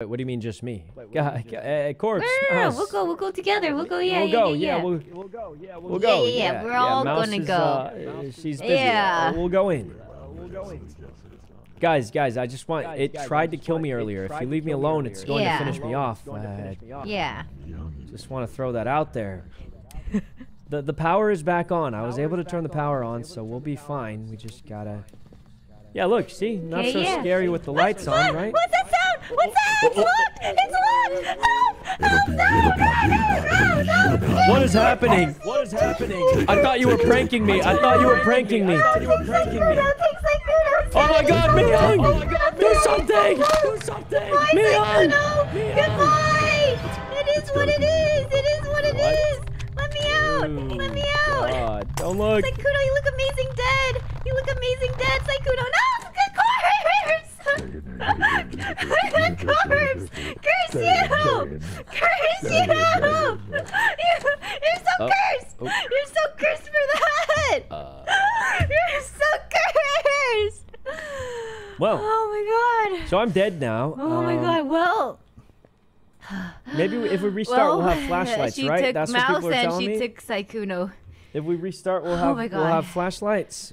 Wait, what do you mean just me? God, uh, corpse. No, no, no, us. we'll go. We'll go together. We'll go. Yeah, we'll yeah, go. yeah. yeah. we'll, We'll go. Yeah, we'll, we'll go. yeah, yeah, we're all Mouse gonna is, go. Uh, she's busy. Yeah. Uh, we'll go in. we'll go in. Guys, guys, I just want. Guys, it guys, tried to kill me earlier. If you leave me alone, it's going Yeah. to finish me off. Going Uh, finish me off. Yeah. just want to throw that out there. the the power is back on. I was able to turn the power on, so we'll be fine. We just gotta. Yeah, look, see, not so scary with the lights on, right? What's that sound? What's that? It's locked. It's locked. Help! Help! No! No! No! No! What is happening? What is happening? I thought you were pranking me. I thought you were pranking me. you were pranking me. No, things like that. Oh my God, Miyoung! Oh my God, do something! Do something! Bye, Miyoung! Goodbye. It is what it is. It is what it is. Let me out. Let me out. God, don't look. Sykkuno, you look amazing dead. You look amazing dead, Sykkuno. No, the corpse. The corpse. Curse you. Curse you. you you're so Oh, cursed. oh. You're so cursed for that. Uh, you're so cursed. Well. Oh my god. so I'm dead now. Oh my Um, god. Well. Maybe if we restart, well, we'll have flashlights, she right? took That's Mouse what people are and telling she me. took Sykkuno. If we restart, we'll Oh have my we'll have flashlights.